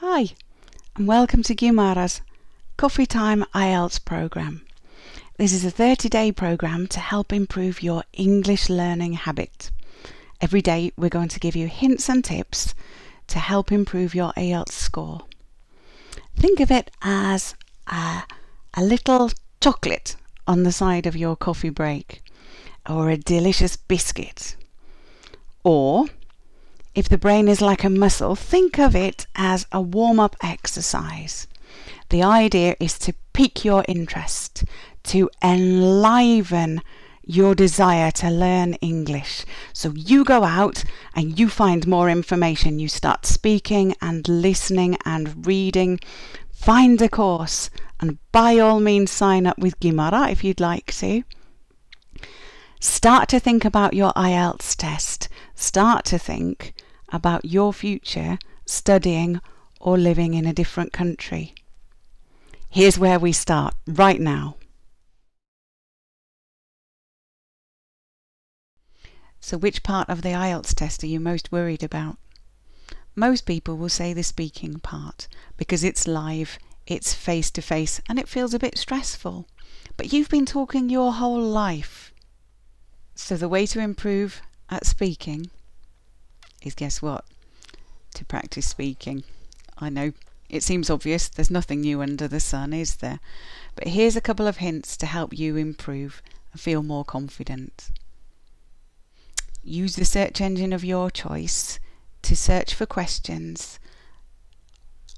Hi, and welcome to Gimara's Coffee Time IELTS program. This is a 30 day program to help improve your English learning habit. Every day, we're going to give you hints and tips to help improve your IELTS score. Think of it as a, a little chocolate on the side of your coffee break, or a delicious biscuit, or if the brain is like a muscle, think of it as a warm up exercise. The idea is to pique your interest, to enliven your desire to learn English. So you go out and you find more information. You start speaking and listening and reading. Find a course and by all means sign up with Gimara if you'd like to. Start to think about your IELTS test. Start to think about your future studying or living in a different country. Here's where we start right now. So, which part of the IELTS test are you most worried about? Most people will say the speaking part because it's live, it's face to face, and it feels a bit stressful. But you've been talking your whole life. So, the way to improve at speaking is guess what? To practice speaking. I know it seems obvious, there's nothing new under the sun, is there? But here's a couple of hints to help you improve and feel more confident. Use the search engine of your choice to search for questions.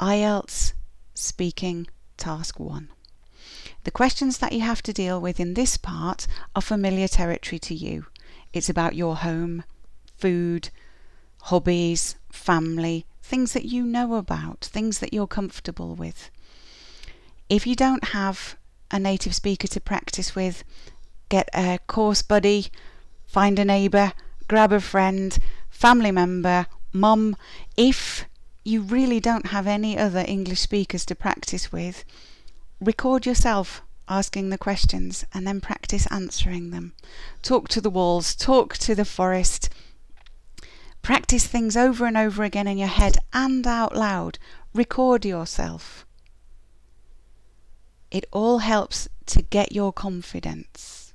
IELTS Speaking Task 1. The questions that you have to deal with in this part are familiar territory to you. It's about your home, food, hobbies, family, things that you know about, things that you're comfortable with. If you don't have a native speaker to practice with, get a course buddy, find a neighbour, grab a friend, family member, mum. If you really don't have any other English speakers to practice with, record yourself asking the questions and then practice answering them. Talk to the walls, talk to the forest, Practice things over and over again in your head and out loud. Record yourself. It all helps to get your confidence.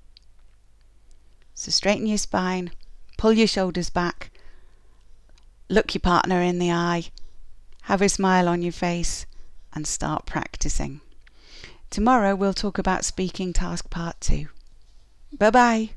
So straighten your spine, pull your shoulders back, look your partner in the eye, have a smile on your face, and start practicing. Tomorrow we'll talk about speaking task part two. Bye bye.